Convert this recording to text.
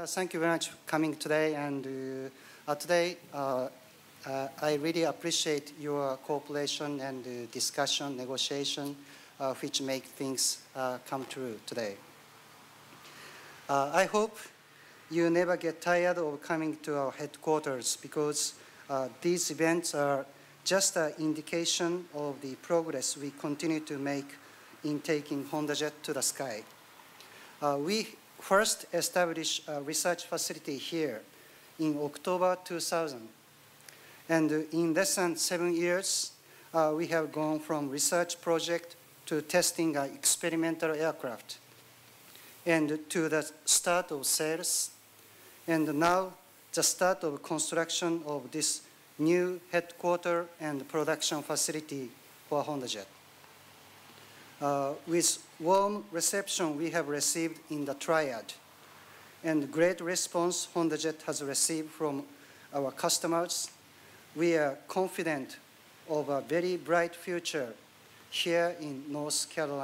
Uh, thank you very much for coming today. And uh, uh, today, uh, uh, I really appreciate your cooperation and uh, discussion, negotiation, which make things come true today. I hope you never get tired of coming to our headquarters because these events are just an indication of the progress we continue to make in taking HondaJet to the sky. We first established a research facility here in October 2000. And in less than seven years, uh, we have gone from research project to testing experimental aircraft and to the start of sales and now the start of construction of this new headquarter and production facility for HondaJet. Uh, with warm reception we have received in the triad and great response HondaJet has received from our customers, we are confident of a very bright future here in North Carolina.